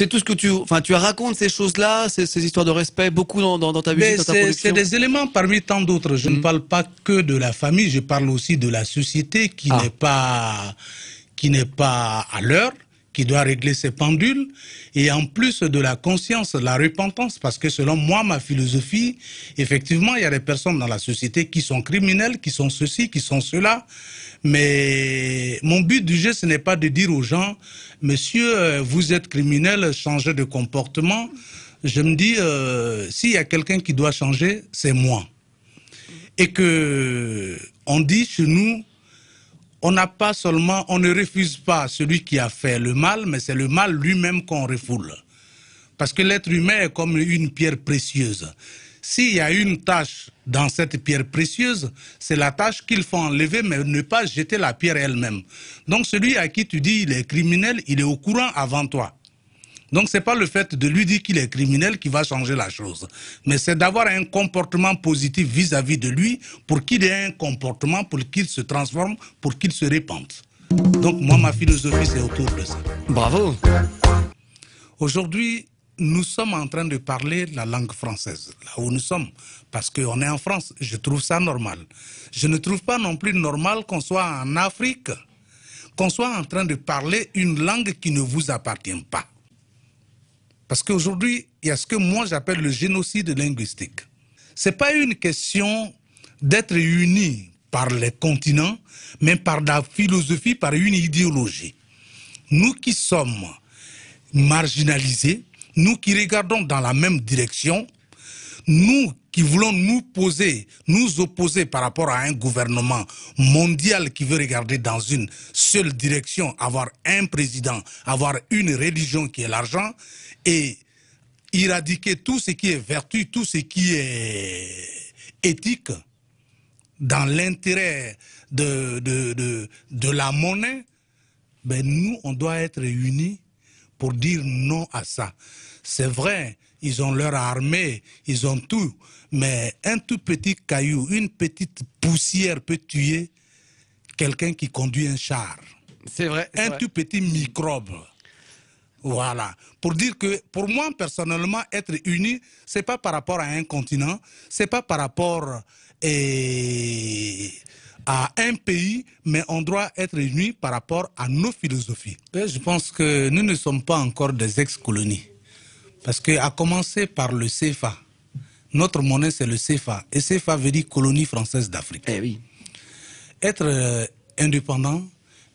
C'est tout ce que tu, enfin, tu racontes ces choses-là, ces, ces histoires de respect, beaucoup dans, dans, dans ta musique, Mais dans ta c'est des éléments parmi tant d'autres. Je ne Mhm. parle pas que de la famille, je parle aussi de la société qui Ah. n'est pas qui n'est pas à l'heure, qui doit régler ses pendules, et en plus de la conscience, la repentance, parce que selon moi, ma philosophie, effectivement, il y a des personnes dans la société qui sont criminelles, qui sont ceci, qui sont cela, mais mon but du jeu, ce n'est pas de dire aux gens, monsieur, euh, vous êtes criminel, changez de comportement. Je me dis, euh, s'il y a quelqu'un qui doit changer, c'est moi. Et que on dit chez nous, on n'a pas seulement, on ne refuse pas celui qui a fait le mal, mais c'est le mal lui-même qu'on refoule. Parce que l'être humain est comme une pierre précieuse. S'il y a une tâche dans cette pierre précieuse, c'est la tâche qu'il faut enlever, mais ne pas jeter la pierre elle-même. Donc celui à qui tu dis il est criminel, il est au courant avant toi. Donc c'est pas le fait de lui dire qu'il est criminel qui va changer la chose, mais c'est d'avoir un comportement positif vis-à-vis de lui pour qu'il ait un comportement, pour qu'il se transforme, pour qu'il se répande. Donc moi ma philosophie c'est autour de ça. Bravo. Aujourd'hui, nous sommes en train de parler la langue française, là où nous sommes, parce qu'on est en France. Je trouve ça normal. Je ne trouve pas non plus normal qu'on soit en Afrique, qu'on soit en train de parler une langue qui ne vous appartient pas. Parce qu'aujourd'hui, il y a ce que moi j'appelle le génocide linguistique. C'est pas une question d'être unis par les continents, mais par la philosophie, par une idéologie. Nous qui sommes marginalisés, nous qui regardons dans la même direction, nous qui voulons nous poser, nous opposer par rapport à un gouvernement mondial qui veut regarder dans une seule direction, avoir un président, avoir une religion qui est l'argent et éradiquer tout ce qui est vertu, tout ce qui est éthique dans l'intérêt de, la monnaie, ben nous, on doit être unis pour dire non à ça. C'est vrai, ils ont leur armée, ils ont tout, mais un tout petit caillou, une petite poussière peut tuer quelqu'un qui conduit un char. C'est vrai. Un vrai. tout petit microbe. Voilà. Pour dire que, pour moi, personnellement, être uni, c'est pas par rapport à un continent, c'est pas par rapport eh, à un pays, mais on doit être unis par rapport à nos philosophies. Et je pense que nous ne sommes pas encore des ex-colonies. Parce que, à commencer par le CFA, notre monnaie c'est le CFA. Et CFA veut dire colonie française d'Afrique Eh oui. être euh, indépendant,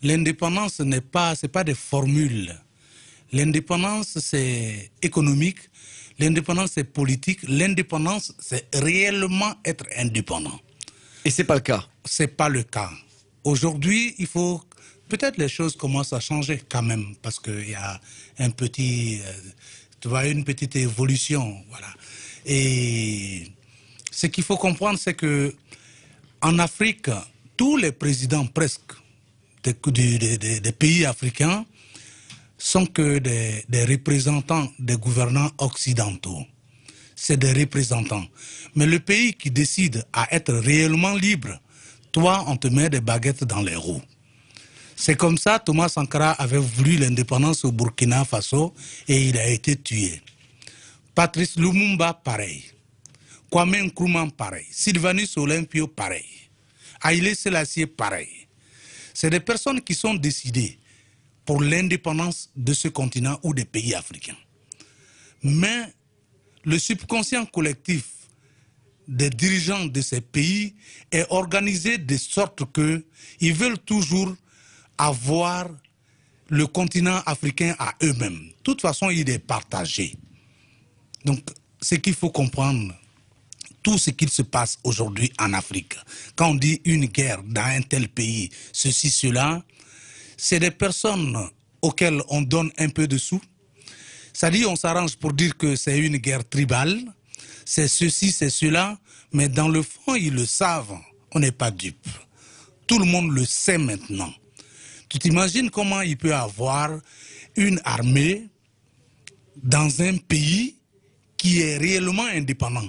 l'indépendance n'est pas, c'est pas des formules. L'indépendance c'est économique, l'indépendance c'est politique, l'indépendance c'est réellement être indépendant. Et c'est pas le cas. C'est pas le cas. Aujourd'hui, il faut peut-être les choses commencent à changer quand même parce qu'il y a un petit, euh, tu vois, une petite évolution, voilà. Et ce qu'il faut comprendre, c'est que en Afrique, tous les présidents presque des, des- pays africains sont que des représentants des gouvernants occidentaux. C'est des représentants. Mais le pays qui décide à être réellement libre, toi, on te met des baguettes dans les roues. C'est comme ça Thomas Sankara avait voulu l'indépendance au Burkina Faso et il a été tué. Patrice Lumumba, pareil. Kwame Nkrumah, pareil. Sylvanus Olympio, pareil. Haïlé Selassie, pareil. C'est des personnes qui sont décidées pour l'indépendance de ce continent ou des pays africains. Mais le subconscient collectif des dirigeants de ces pays est organisé de sorte que ils veulent toujours avoir le continent africain à eux-mêmes. De toute façon, il est partagé. Donc, ce qu'il faut comprendre, tout ce qui se passe aujourd'hui en Afrique, quand on dit une guerre dans un tel pays, ceci, cela, c'est des personnes auxquelles on donne un peu de sous. Ça dit, on s'arrange pour dire que c'est une guerre tribale, c'est ceci, c'est cela, mais dans le fond, ils le savent. On n'est pas dupe. Tout le monde le sait maintenant. Tu t'imagines comment il peut avoir une armée dans un pays qui est réellement indépendant?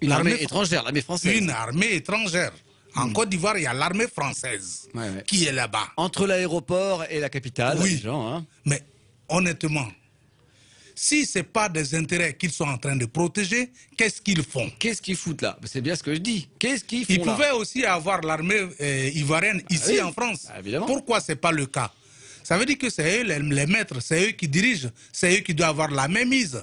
Une armée étrangère, l'armée française. Une armée étrangère. En Côte d'Ivoire, il y a l'armée française Ouais, ouais. qui est là-bas. Entre l'aéroport et la capitale, Oui. les gens, hein. Mais honnêtement, Si ce n'est pas des intérêts qu'ils sont en train de protéger, qu'est-ce qu'ils font? Qu'est-ce qu'ils foutent là? C'est bien ce que je dis. Qu'est-ce qu'ils font Ils pouvaient aussi avoir l'armée euh, ivoirienne ici oui, en France. ah, évidemment. Pourquoi ce n'est pas le cas? Ça veut dire que c'est eux les, les maîtres, c'est eux qui dirigent, c'est eux qui doivent avoir la même mise.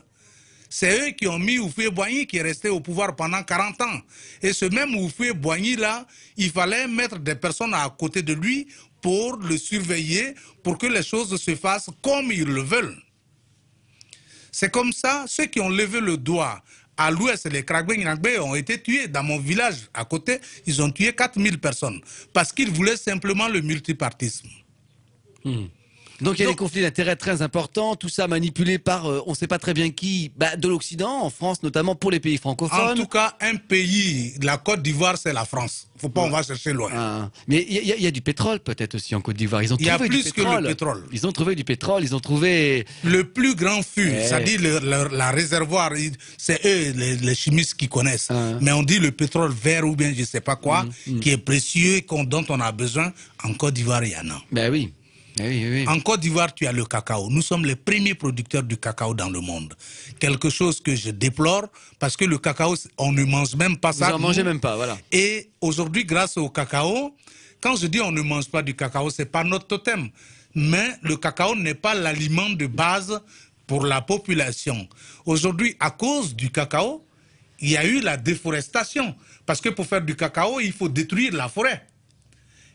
C'est eux qui ont mis Oufoué Boigny qui est resté au pouvoir pendant 40 ans. Et ce même Oufoué Boigny là, il fallait mettre des personnes à côté de lui pour le surveiller, pour que les choses se fassent comme ils le veulent. C'est comme ça, ceux qui ont levé le doigt à l'ouest, les Kragbe ont été tués dans mon village à côté. Ils ont tué 4000 personnes parce qu'ils voulaient simplement le multipartisme. Donc il y a Donc- des conflits d'intérêts très importants, tout ça manipulé par euh, on ne sait pas très bien qui, bah, de l'Occident, en France notamment pour les pays En francophones. tout cas, un pays, la Côte d'Ivoire, c'est la France. Faut pas, on va chercher loin. Ah, mais il y, a- il y a du pétrole peut-être aussi en Côte d'Ivoire. Ils ont Il y a trouvé du plus que le pétrole. pétrole. Ils ont trouvé du pétrole. Ils ont trouvé. Le plus grand fût, Eh. c'est-à-dire le- le- la réservoir, c'est eux, les, les chimistes, qui connaissent. Ah. Mais on dit le pétrole vert ou bien je sais pas quoi, qui est précieux, dont on a besoin. En Côte d'Ivoire, il y en a. Ben oui. Eh oui, oui, oui. En Côte d'Ivoire, tu as le cacao. Nous sommes les premiers producteurs du cacao dans le monde. Quelque chose que je déplore, parce que le cacao, on ne mange même pas Vous ça. en mangez nous. même pas, voilà. Et aujourd'hui, grâce au cacao, quand je dis on ne mange pas du cacao, c'est pas notre totem. Mais le cacao n'est pas l'aliment de base pour la population. Aujourd'hui, à cause du cacao, il y a eu la déforestation. Parce que pour faire du cacao, il faut détruire la forêt.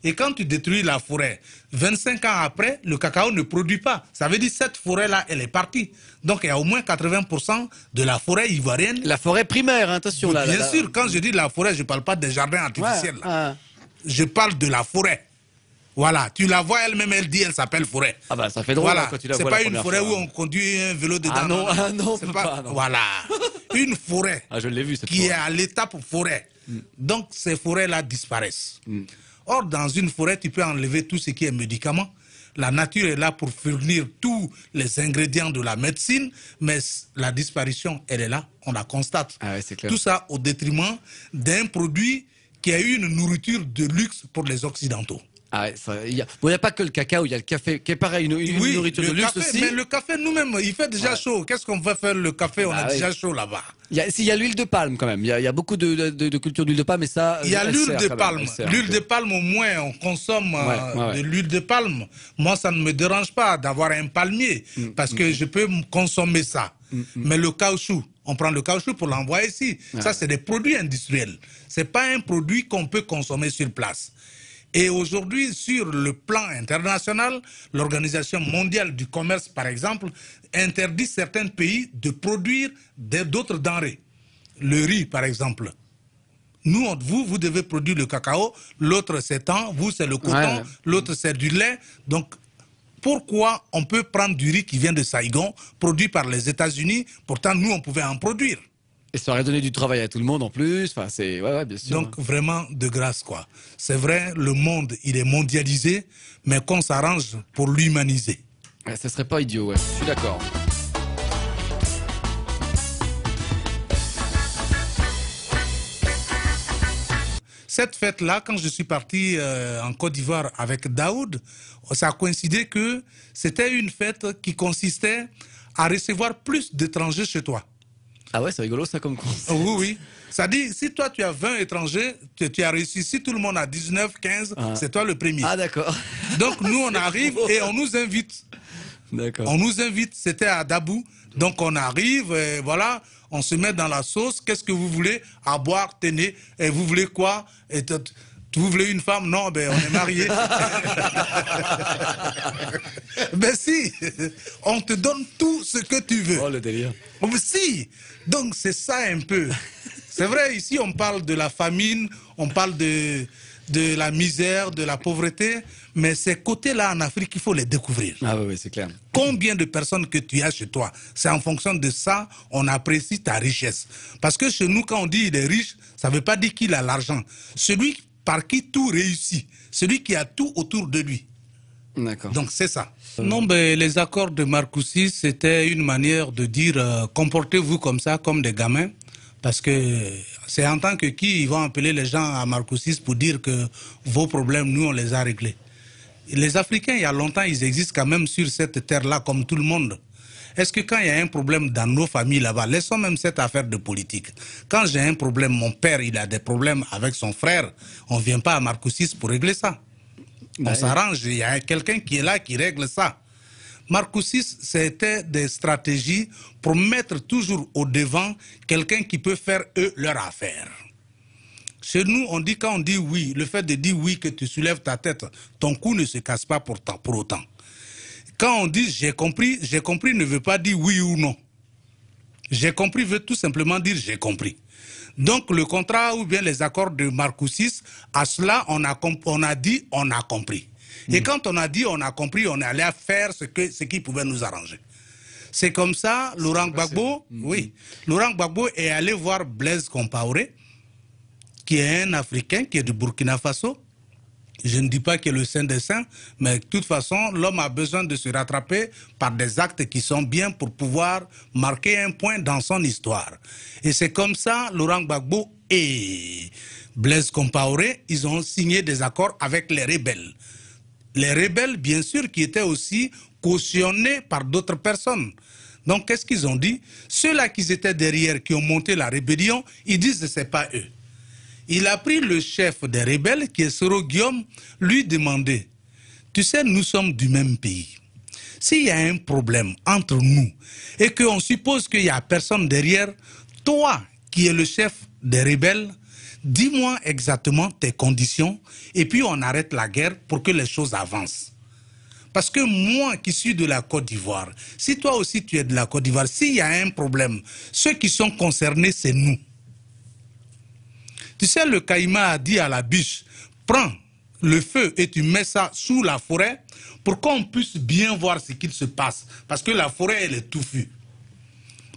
Et quand tu détruis la forêt, 25 ans après, le cacao ne produit pas. Ça veut dire que cette forêt-là, elle est partie. Donc il y a au moins 80% de la forêt ivoirienne. La forêt primaire, hein, attention là. Bien là, là. sûr, quand je dis la forêt, je ne parle pas des jardins Ouais, artificiels. là. ouais. Je parle de la forêt. Voilà, tu la vois elle-même, elle dit, elle s'appelle forêt. Ah bah ça fait drôle Voilà, hein, quand tu la c'est vois la pas une forêt fois. où on conduit un vélo dedans. Ah non, ah non, on C'est pas- pas, non. Voilà, une forêt Ah je l'ai vu cette qui est à l'étape forêt. Donc ces forêts-là disparaissent. Mm. Or, dans une forêt, tu peux enlever tout ce qui est médicament. La nature est là pour fournir tous les ingrédients de la médecine, mais la disparition, elle est là, on la constate. Ah ouais, c'est clair. Tout ça au détriment d'un produit qui a eu une nourriture de luxe pour les Occidentaux. Ah il a... Bon, n'y a pas que le cacao, il y a le café qui est pareil, une, une oui, nourriture le de luxe café, aussi. mais le café nous-mêmes, il fait déjà Ouais. chaud. Qu'est-ce qu'on va faire le café? On Bah a oui. déjà chaud là-bas. Il y a, si, l'huile de palme quand même. Il y a, il y a beaucoup de, de, de- de culture d'huile de palme, mais ça. Il y a l'huile de palme. L'huile de palme, au moins, on consomme euh, Ouais, ouais, ouais. de l'huile de palme. Moi, ça ne me dérange pas d'avoir un palmier Mm, parce que je peux consommer ça. Mais le caoutchouc, on prend le caoutchouc pour l'envoyer ici. Ça, c'est des produits industriels. C'est pas un produit qu'on peut consommer sur place. Et aujourd'hui, sur le plan international, l'Organisation mondiale du commerce, par exemple, interdit certains pays de produire d'autres denrées. Le riz, par exemple. Nous, on- vous, vous devez produire le cacao, l'autre c'est tant, vous c'est le coton, ouais. l'autre c'est du lait. Donc, pourquoi on peut prendre du riz qui vient de Saigon, produit par les États-Unis, pourtant nous on pouvait en produire? Et ça aurait donné du travail à tout le monde en plus. Enfin, c'est. Ouais, ouais, bien sûr. Donc vraiment de grâce quoi. C'est vrai, le monde il est mondialisé, mais qu'on s'arrange pour l'humaniser. Ouais, ça serait pas idiot, ouais. Je suis d'accord. Cette fête-là, quand je suis parti euh, en Côte d'Ivoire avec Daoud, ça a coïncidé que c'était une fête qui consistait à recevoir plus d'étrangers chez toi. Ah ouais, c'est rigolo ça comme concept. Oui, oui. Ça dit, si toi tu as 20 étrangers, tu, tu as réussi. Si tout le monde a 19, 15, Ah. c'est toi le premier. Ah d'accord. Donc nous, on arrive et on nous invite. D'accord. On nous invite, c'était à Dabou. Donc on arrive, et voilà, on se met dans la sauce. Qu'est-ce que vous voulez? À boire, tenez. Et vous voulez quoi? Et vous voulez une femme? Non, ben on est mariés. ben si, on te donne tout ce que tu veux. Oh le délire. Mais si Donc c'est ça un peu. C'est vrai, ici on parle de la famine, on parle de, de la misère, de la pauvreté, mais ces côtés-là en Afrique, il faut les découvrir. Ah ouais, c'est clair. Combien de personnes que tu as chez toi? C'est en fonction de ça, on apprécie ta richesse. Parce que chez nous, quand on dit il est riche, ça ne veut pas dire qu'il a l'argent. Celui par qui tout réussit, celui qui a tout autour de lui. D'accord. Donc c'est ça. Non, ben, les accords de Marcoussis, c'était une manière de dire euh, comportez-vous comme ça, comme des gamins. Parce que c'est en tant que qui ils vont appeler les gens à Marcoussis pour dire que vos problèmes, nous, on les a réglés. Les Africains, il y a longtemps, ils existent quand même sur cette terre-là comme tout le monde. Est-ce que quand il y a un problème dans nos familles là-bas, laissons même cette affaire de politique. Quand j'ai un problème, mon père, il a des problèmes avec son frère, on ne vient pas à Marcoussis pour régler ça. On Bah, s'arrange, il y a quelqu'un qui est là qui règle ça. Marcoussis, c'était des stratégies pour mettre toujours au devant quelqu'un qui peut faire eux leur affaire. Chez nous, on dit quand on dit oui, le fait de dire oui que tu soulèves ta tête, ton cou ne se casse pas pour autant. Quand on dit j'ai compris, j'ai compris ne veut pas dire oui ou non. J'ai compris veut tout simplement dire j'ai compris. Donc le contrat ou bien les accords de Marcoussis, à cela on a, on a dit on a compris. Et quand on a dit on a compris, on est allé à faire ce, que, ce qui pouvait nous arranger. C'est comme ça, Laurent Gbagbo, oui, Laurent Gbagbo est allé voir Blaise Compaoré, qui est un Africain, qui est du Burkina Faso. Je ne dis pas est le saint des saints, mais de toute façon, l'homme a besoin de se rattraper par des actes qui sont bien pour pouvoir marquer un point dans son histoire. Et c'est comme ça, Laurent Gbagbo et Blaise Compaoré, ils ont signé des accords avec les rebelles. Les rebelles, bien sûr, qui étaient aussi cautionnés par d'autres personnes. Donc, qu'est-ce qu'ils ont dit? Ceux-là qui étaient derrière, qui ont monté la rébellion, ils disent que ce n'est pas eux. Il a pris le chef des rebelles, qui est Soro Guillaume, lui demander, tu sais, nous sommes du même pays. S'il y a un problème entre nous et qu'on suppose qu'il n'y a personne derrière, toi qui es le chef des rebelles, dis-moi exactement tes conditions et puis on arrête la guerre pour que les choses avancent. Parce que moi qui suis de la Côte d'Ivoire, si toi aussi tu es de la Côte d'Ivoire, s'il y a un problème, ceux qui sont concernés, c'est nous. Tu sais, le caïman a dit à la biche, prends le feu et tu mets ça sous la forêt pour qu'on puisse bien voir ce qu'il se passe. Parce que la forêt, elle est touffue.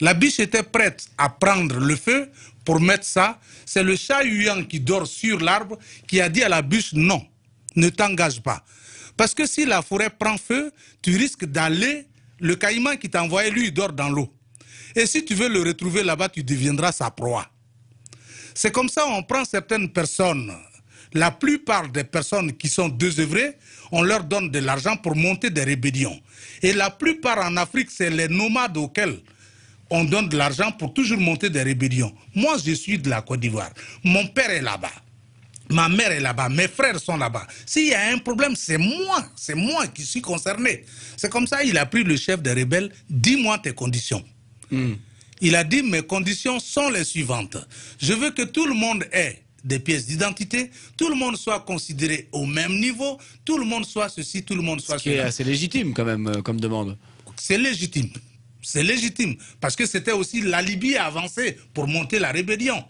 La biche était prête à prendre le feu pour mettre ça. C'est le chat huant qui dort sur l'arbre qui a dit à la biche non, ne t'engage pas. Parce que si la forêt prend feu, tu risques d'aller. Le caïman qui t'a envoyé, lui, il dort dans l'eau. Et si tu veux le retrouver là-bas, tu deviendras sa proie. C'est comme ça on prend certaines personnes. La plupart des personnes qui sont désœuvrées, on leur donne de l'argent pour monter des rébellions. Et la plupart en Afrique, c'est les nomades auxquels on donne de l'argent pour toujours monter des rébellions. Moi, je suis de la Côte d'Ivoire. Mon père est là-bas. Ma mère est là-bas, mes frères sont là-bas. S'il y a un problème, c'est moi, c'est moi qui suis concerné. C'est comme ça, il a pris le chef des rebelles, dis-moi tes conditions. Il a dit, mes conditions sont les suivantes. Je veux que tout le monde ait des pièces d'identité, tout le monde soit considéré au même niveau, tout le monde soit ceci, tout le monde soit Ce qui est cela. assez légitime quand même euh, comme demande. C'est légitime. C'est légitime. Parce que c'était aussi la Libye à avancer pour monter la rébellion.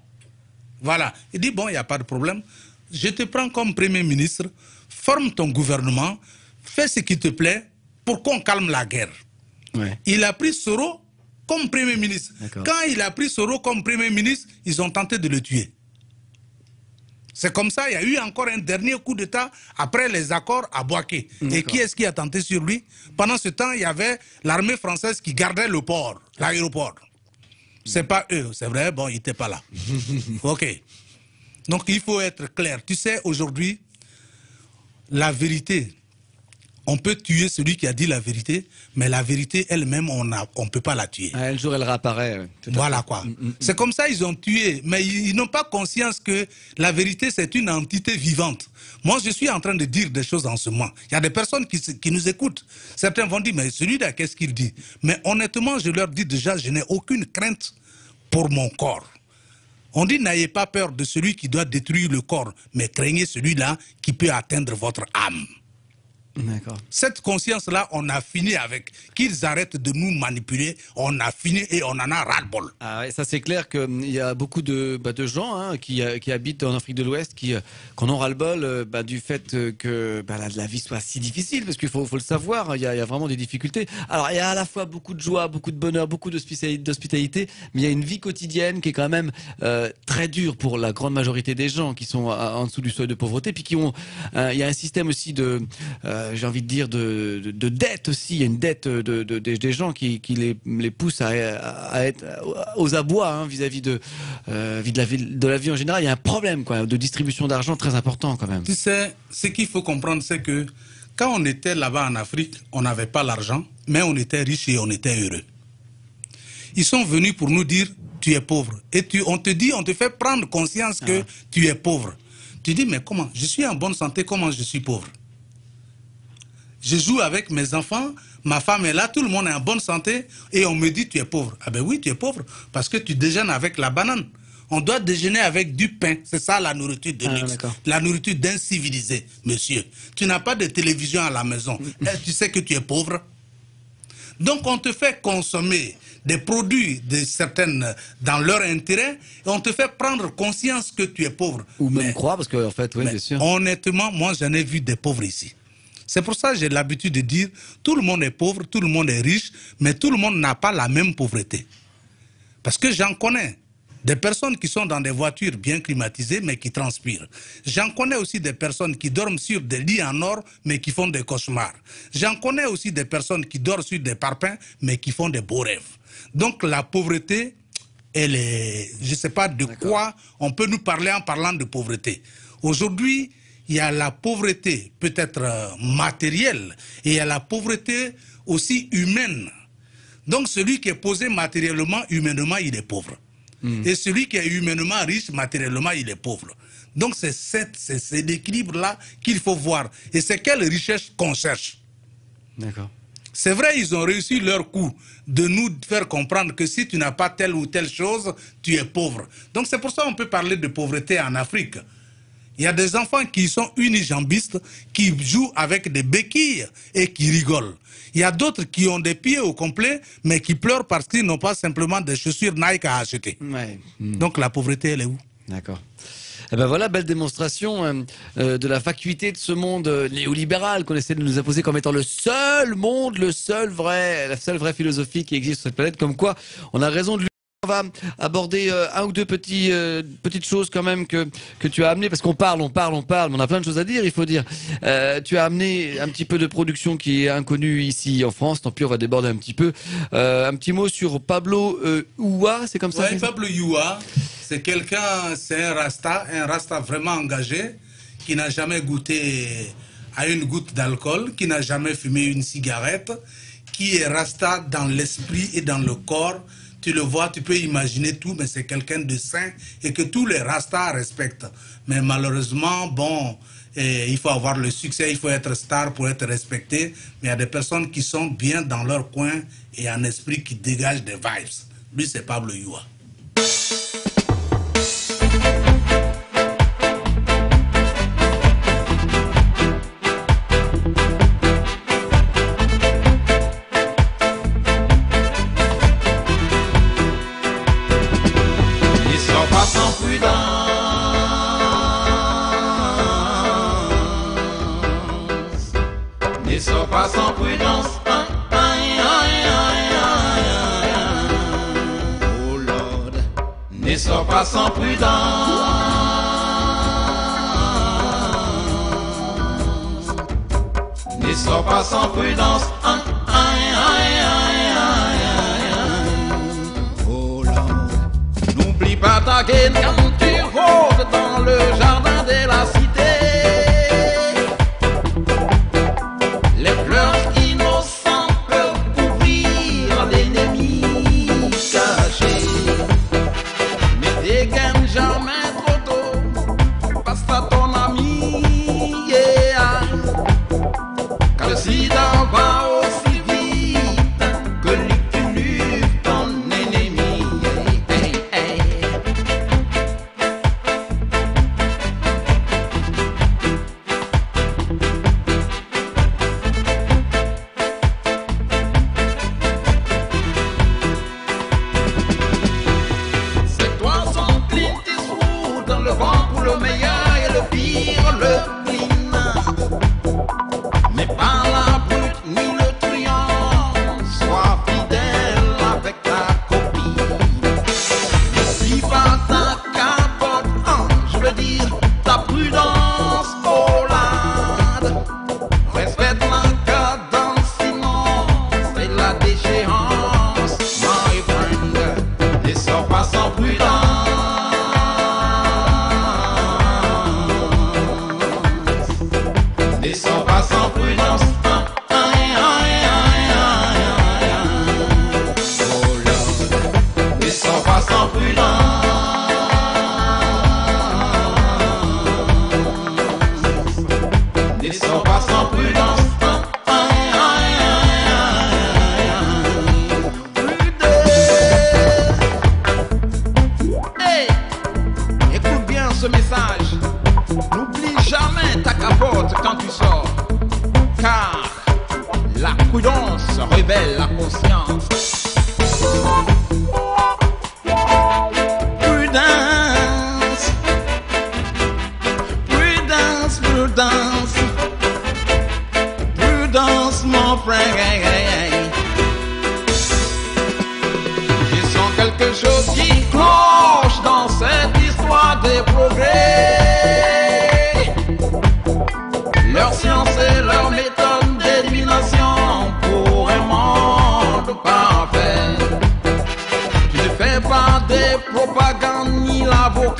Voilà. Il dit, bon, il n'y a pas de problème. Je te prends comme Premier ministre, forme ton gouvernement, fais ce qui te plaît pour qu'on calme la guerre. Ouais. Il a pris Soro comme Premier ministre. Quand il a pris Soro comme Premier ministre, ils ont tenté de le tuer. C'est comme ça, il y a eu encore un dernier coup d'État après les accords à Boaké. Et qui est-ce qui a tenté sur lui? Pendant ce temps, il y avait l'armée française qui gardait le port, l'aéroport. C'est pas eux, c'est vrai, bon, ils n'étaient pas là. ok. Donc il faut être clair. Tu sais, aujourd'hui, la vérité, on peut tuer celui qui a dit la vérité, mais la vérité elle-même, on ne on peut pas la tuer. Ah, un jour, elle réapparaît. ouais. Tout à Voilà quoi. C'est comme ça ils ont tué, mais ils, ils n'ont pas conscience que la vérité c'est une entité vivante. Moi je suis en train de dire des choses en ce moment. Il y a des personnes qui, qui nous écoutent. Certains vont dire mais celui-là qu'est-ce qu'il dit? Mais honnêtement je leur dis déjà je n'ai aucune crainte pour mon corps. On dit n'ayez pas peur de celui qui doit détruire le corps, mais craignez celui-là qui peut atteindre votre âme. Cette conscience-là, on a fini avec. Qu'ils arrêtent de nous manipuler, on a fini et on en a ras-le-bol. Ah ouais, ça c'est clair qu'il y a beaucoup de, bah, de gens hein, qui, euh, qui habitent en Afrique de l'Ouest qui, euh, qui en ont ras-le-bol euh, bah, du fait que bah, la, la vie soit si difficile, parce qu'il faut, faut le savoir, il y, a, il y a vraiment des difficultés. Alors il y a à la fois beaucoup de joie, beaucoup de bonheur, beaucoup d'hospitali- d'hospitalité, mais il y a une vie quotidienne qui est quand même euh, très dure pour la grande majorité des gens qui sont en dessous du seuil de pauvreté, puis qui ont, euh, il y a un système aussi de, euh, j'ai envie de dire, de, de, de dette aussi, il y a une dette de, de- des- gens qui, qui les, les pousse à, à être aux abois hein, vis-à-vis de, euh, vis de, la vie, de la vie en général. Il y a un problème quoi, de distribution d'argent très important quand même. Tu sais, ce qu'il faut comprendre, c'est que quand on était là-bas en Afrique, on n'avait pas l'argent, mais on était riche et on était heureux. ils sont venus pour nous dire tu es pauvre. Et tu, on te dit, on te fait prendre conscience que Ah. tu es pauvre. Tu dis, mais comment? Je suis en bonne santé, comment je suis pauvre? Je joue avec mes enfants, ma femme est là, tout le monde est en bonne santé, et on me dit, tu es pauvre. Ah ben oui, tu es pauvre, parce que tu déjeunes avec la banane. On doit déjeuner avec du pain. C'est ça la nourriture de Ah, luxe. La nourriture d'un civilisé, monsieur. Tu n'as pas de télévision à la maison. Eh, tu sais que tu es pauvre donc on te fait consommer des produits de certaines dans leur intérêt et on te fait prendre conscience que tu es pauvre. Ou même Mais- croire, parce qu'en fait, oui, bien sûr. Honnêtement, moi j'en ai vu des pauvres ici. C'est pour ça que j'ai l'habitude de dire tout le monde est pauvre, tout le monde est riche, mais tout le monde n'a pas la même pauvreté. Parce que j'en connais des personnes qui sont dans des voitures bien climatisées mais qui transpirent. J'en connais aussi des personnes qui dorment sur des lits en or mais qui font des cauchemars. J'en connais aussi des personnes qui dorment sur des parpaings mais qui font des beaux rêves. Donc la pauvreté, elle est, je ne sais pas de quoi on peut nous parler en parlant de pauvreté. Aujourd'hui, il y a la pauvreté peut-être euh, matérielle et il y a la pauvreté aussi humaine. Donc celui qui est posé matériellement, humainement, il est pauvre. Et celui qui est humainement riche, matériellement, il est pauvre. Donc c'est cet équilibre-là qu'il faut voir. Et c'est quelle richesse qu'on cherche. D'accord. C'est vrai, ils ont réussi leur coup de nous faire comprendre que si tu n'as pas telle ou telle chose, tu es pauvre. Donc c'est pour ça qu'on peut parler de pauvreté en Afrique. Il y a des enfants qui sont unijambistes, qui jouent avec des béquilles et qui rigolent. Il y a d'autres qui ont des pieds au complet, mais qui pleurent parce qu'ils n'ont pas simplement des chaussures Nike à acheter. Ouais. Donc la pauvreté, elle est où? D'accord. Eh ben voilà, belle démonstration euh, euh, de la vacuité de ce monde euh, néolibéral qu'on essaie de nous imposer comme étant le seul monde, le seul vrai, la seule vraie philosophie qui existe sur cette planète. Comme quoi, on a raison de lui. On va aborder euh, un ou deux petits euh, petites choses quand même que que tu as amené parce qu'on parle, on parle, on parle, mais on a plein de choses à dire. Il faut dire. Euh, tu as amené un petit peu de production qui est inconnue ici en France. Tant pis, on va déborder un petit peu. Un petit mot sur Pablo Oua, c'est comme ça. Que- Pablo Yua, c'est quelqu'un, c'est un rasta, un rasta vraiment engagé, qui n'a jamais goûté à une goutte d'alcool, qui n'a jamais fumé une cigarette, qui est rasta dans l'esprit et dans le corps. Tu le vois, tu peux imaginer tout, mais c'est quelqu'un de saint et que tous les rastas respectent. Mais malheureusement, bon, eh, il faut avoir le succès, il faut être star pour être respecté. Mais il y a des personnes qui sont bien dans leur coin et un esprit qui dégage des vibes. Lui, c'est Pablo Yua. Pas sans. Oh Lord. Sont pas sans prudence. Ils sont pas sans prudence. Oh Lord. N'oublie pas ta gaine quand tu rôdes dans le jardin de la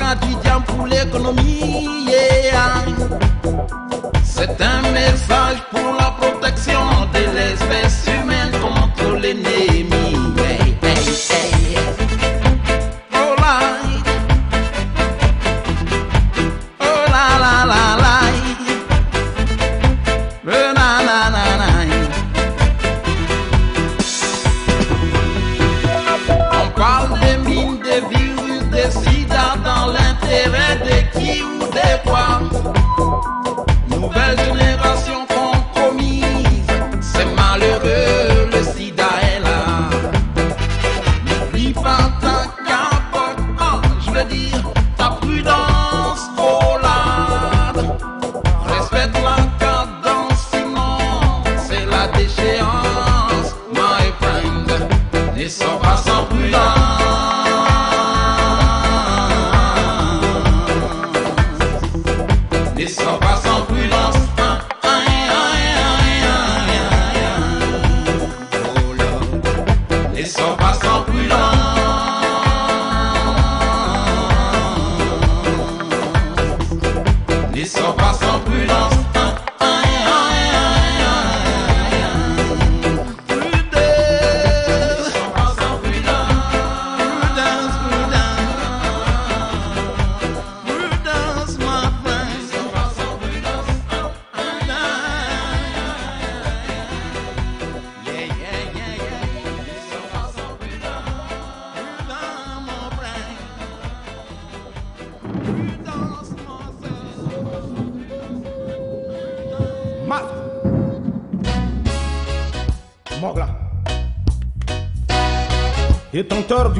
quand tu pour l'économie. Yeah. descend pas sans prudence.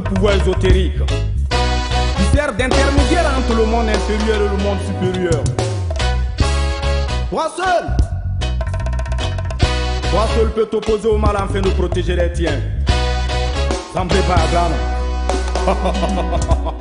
pouvoir ésotérique qui sert d'intermédiaire entre le monde inférieur et le monde supérieur. Toi seul, toi seul peux t'opposer au mal afin de protéger les tiens. Semblez pas à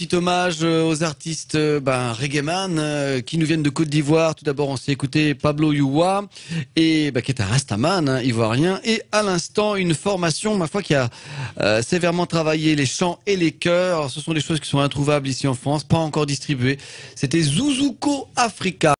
petit hommage euh, aux artistes ben, qui nous viennent de Côte d'Ivoire. Tout d'abord, on s'est écouté Pablo Youa, et ben, qui est un rastaman hein, ivoirien. Et à l'instant, une formation, ma foi, qui a sévèrement travaillé les chants et les chœurs. Ce sont des choses qui sont introuvables ici en France, pas encore distribuées. C'était Zuzuko Africa.